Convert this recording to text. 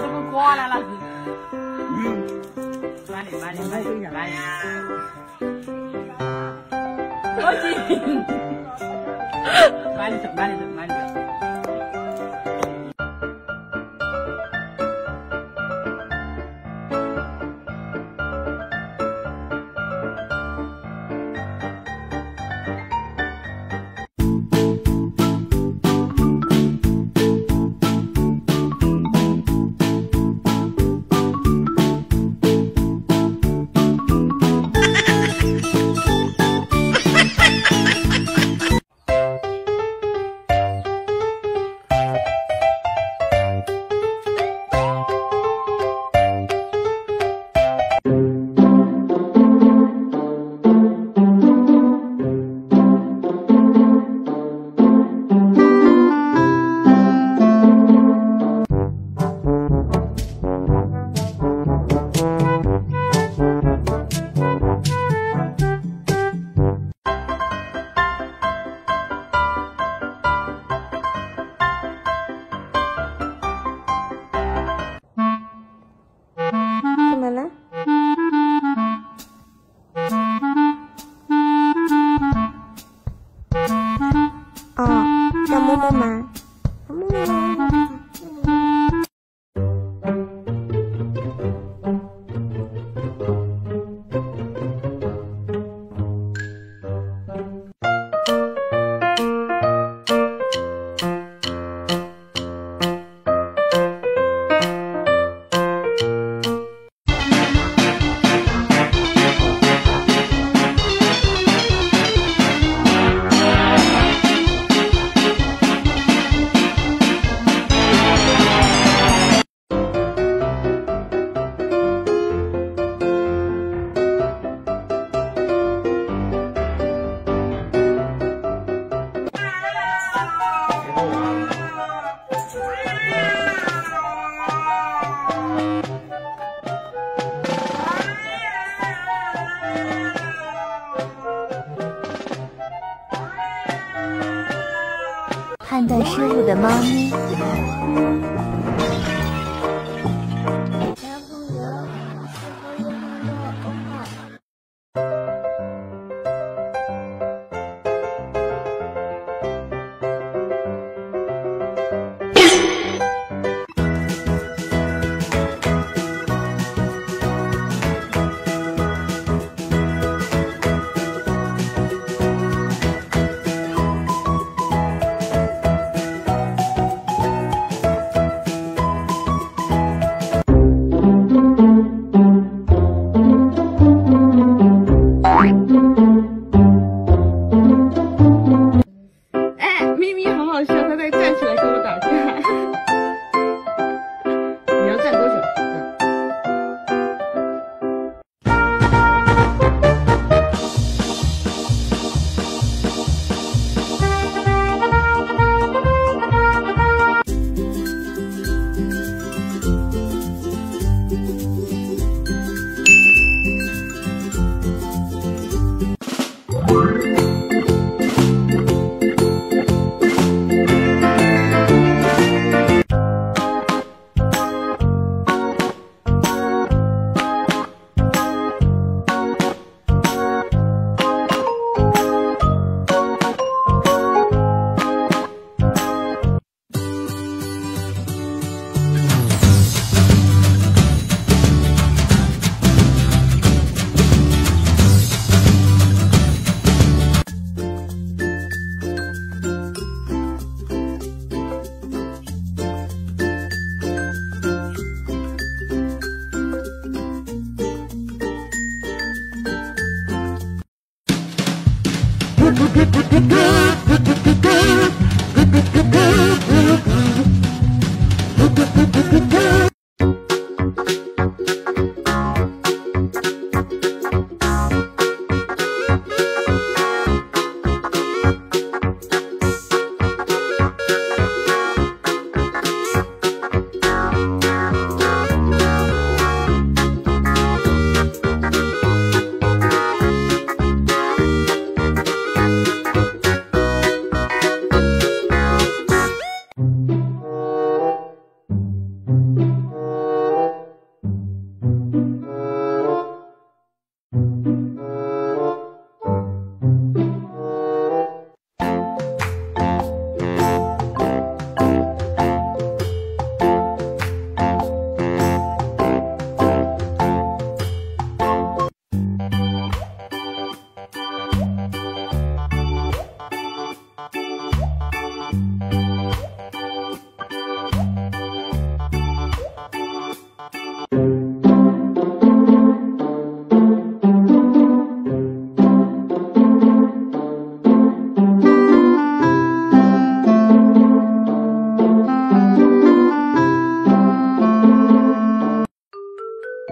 怎么刮了那是？慢点，慢点，慢点，慢点。我紧。慢点走，慢点走，慢点看待事物的猫咪。咪咪好好笑它在站起来跟我打架。